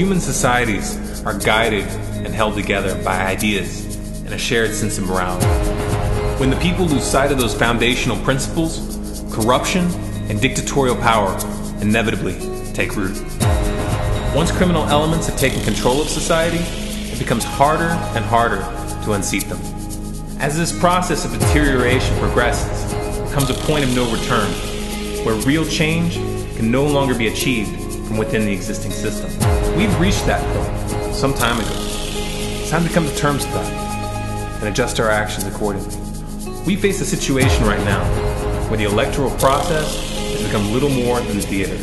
human societies are guided and held together by ideas and a shared sense of morality. When the people lose sight of those foundational principles, corruption and dictatorial power inevitably take root. Once criminal elements have taken control of society, it becomes harder and harder to unseat them. As this process of deterioration progresses, there comes a point of no return, where real change can no longer be achieved from within the existing system. We've reached that point some time ago. It's time to come to terms with that and adjust our actions accordingly. We face a situation right now where the electoral process has become little more than theater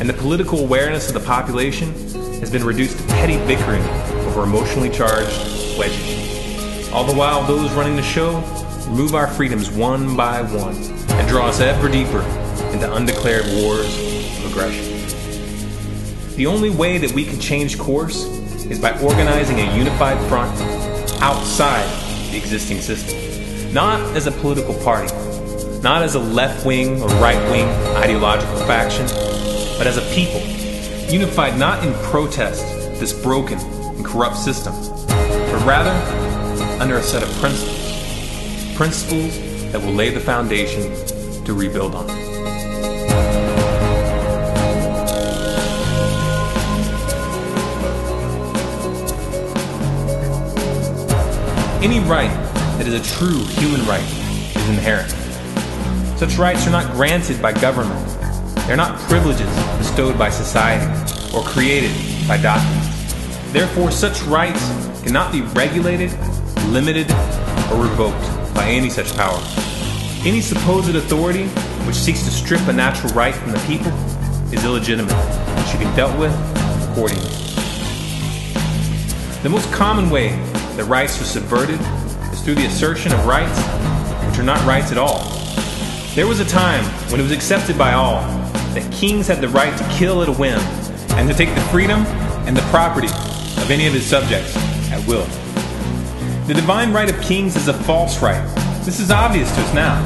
and the political awareness of the population has been reduced to petty bickering over emotionally charged wedges. All the while, those running the show remove our freedoms one by one and draw us ever deeper into undeclared wars of aggression. The only way that we can change course is by organizing a unified front outside the existing system. Not as a political party, not as a left wing or right wing ideological faction, but as a people, unified not in protest this broken and corrupt system, but rather under a set of principles. Principles that will lay the foundation to rebuild on. Any right that is a true human right is inherent. Such rights are not granted by government they're not privileges bestowed by society or created by documents. Therefore, such rights cannot be regulated, limited, or revoked by any such power. Any supposed authority which seeks to strip a natural right from the people is illegitimate and should be dealt with accordingly. The most common way that rights are subverted is through the assertion of rights which are not rights at all. There was a time when it was accepted by all that kings had the right to kill at a whim and to take the freedom and the property of any of his subjects at will. The divine right of kings is a false right. This is obvious to us now.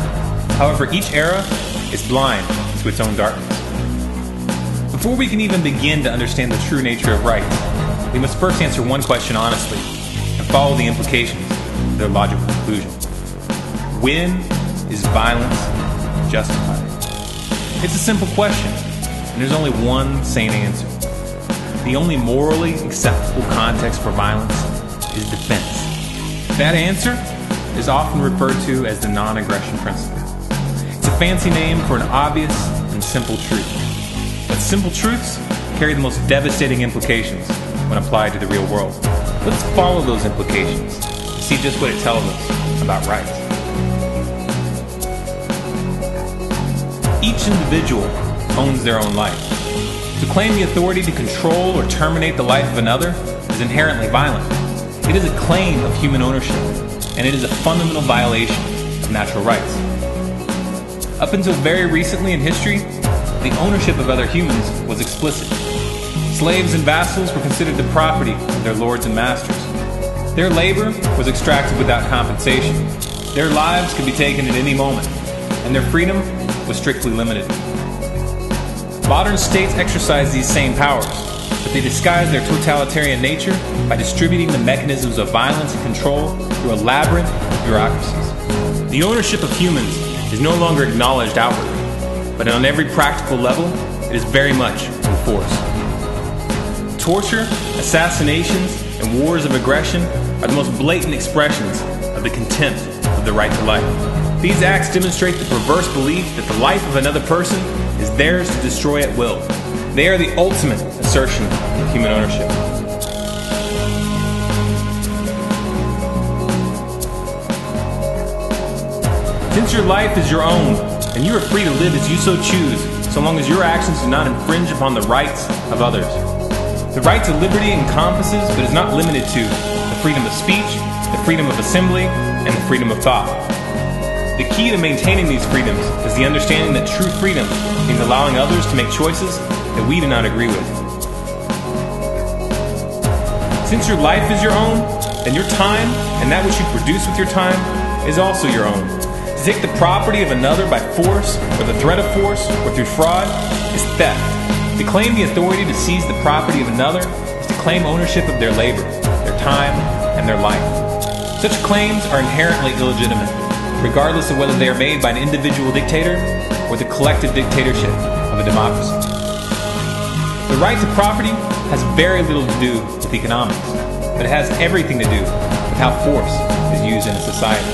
However, each era is blind to its own darkness. Before we can even begin to understand the true nature of rights, we must first answer one question honestly follow the implications of their logical conclusion. When is violence justified? It's a simple question, and there's only one sane answer. The only morally acceptable context for violence is defense. That answer is often referred to as the non aggression principle. It's a fancy name for an obvious and simple truth. But simple truths carry the most devastating implications when applied to the real world. Let's follow those implications and see just what it tells us about rights. Each individual owns their own life. To claim the authority to control or terminate the life of another is inherently violent. It is a claim of human ownership, and it is a fundamental violation of natural rights. Up until very recently in history, the ownership of other humans was explicit. Slaves and vassals were considered the property of their lords and masters. Their labor was extracted without compensation. Their lives could be taken at any moment, and their freedom was strictly limited. Modern states exercise these same powers, but they disguise their totalitarian nature by distributing the mechanisms of violence and control through a labyrinth of bureaucracies. The ownership of humans is no longer acknowledged outwardly, but on every practical level, it is very much enforced. Torture, assassinations, and wars of aggression are the most blatant expressions of the contempt of the right to life. These acts demonstrate the perverse belief that the life of another person is theirs to destroy at will. They are the ultimate assertion of human ownership. Since your life is your own, and you are free to live as you so choose, so long as your actions do not infringe upon the rights of others. The right to liberty encompasses, but is not limited to, the freedom of speech, the freedom of assembly, and the freedom of thought. The key to maintaining these freedoms is the understanding that true freedom means allowing others to make choices that we do not agree with. Since your life is your own, then your time and that which you produce with your time is also your own. To take the property of another by force, or the threat of force, or through fraud is theft. To claim the authority to seize the property of another is to claim ownership of their labor, their time, and their life. Such claims are inherently illegitimate, regardless of whether they are made by an individual dictator or the collective dictatorship of a democracy. The right to property has very little to do with economics, but it has everything to do with how force is used in a society.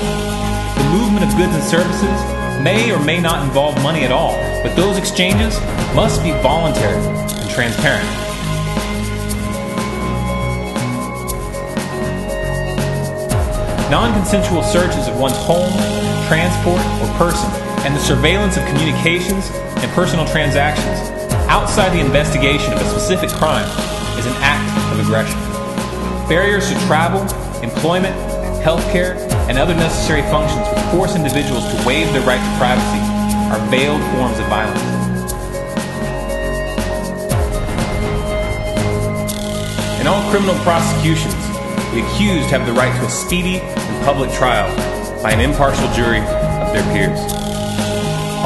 The movement of goods and services may or may not involve money at all, but those exchanges must be voluntary and transparent. Non-consensual searches of one's home, transport, or person, and the surveillance of communications and personal transactions outside the investigation of a specific crime is an act of aggression. Barriers to travel, employment, healthcare, and other necessary functions which force individuals to waive their right to privacy are veiled forms of violence. In all criminal prosecutions, the accused have the right to a speedy and public trial by an impartial jury of their peers.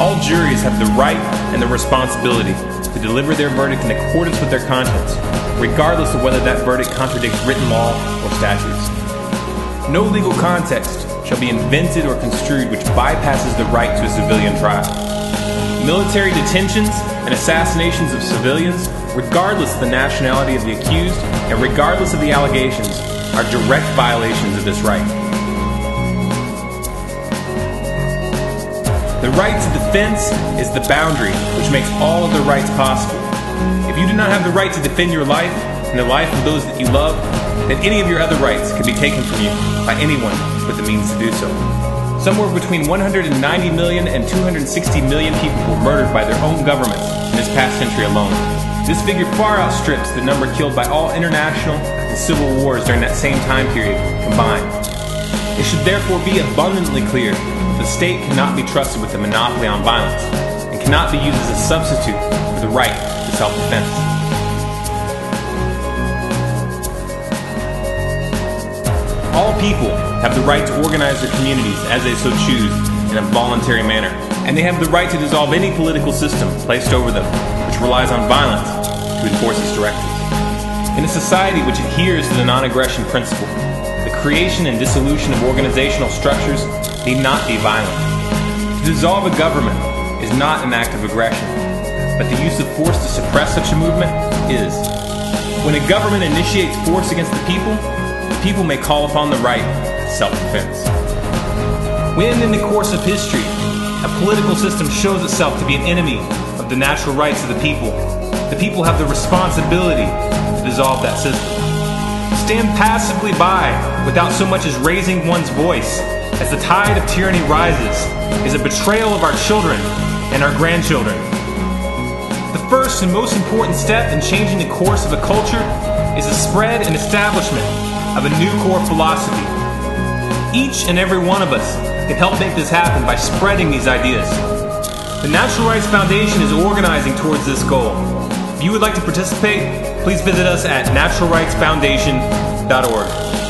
All juries have the right and the responsibility to deliver their verdict in accordance with their conscience, regardless of whether that verdict contradicts written law or statutes. No legal context shall be invented or construed which bypasses the right to a civilian trial. Military detentions and assassinations of civilians, regardless of the nationality of the accused and regardless of the allegations, are direct violations of this right. The right to defense is the boundary which makes all other rights possible. If you do not have the right to defend your life and the life of those that you love, then any of your other rights can be taken from you by anyone with the means to do so. Somewhere between 190 million and 260 million people were murdered by their own governments in this past century alone. This figure far outstrips the number killed by all international and civil wars during that same time period combined. It should therefore be abundantly clear that the state cannot be trusted with a monopoly on violence and cannot be used as a substitute for the right to self-defense. All people have the right to organize their communities as they so choose in a voluntary manner, and they have the right to dissolve any political system placed over them which relies on violence to enforce its directives. In a society which adheres to the non-aggression principle, the creation and dissolution of organizational structures need not be violent. To dissolve a government is not an act of aggression, but the use of force to suppress such a movement is. When a government initiates force against the people, people may call upon the right self-defense. When in the course of history, a political system shows itself to be an enemy of the natural rights of the people, the people have the responsibility to dissolve that system. Stand passively by without so much as raising one's voice as the tide of tyranny rises is a betrayal of our children and our grandchildren. The first and most important step in changing the course of a culture is the spread and establishment of a new core philosophy. Each and every one of us can help make this happen by spreading these ideas. The Natural Rights Foundation is organizing towards this goal. If you would like to participate, please visit us at naturalrightsfoundation.org.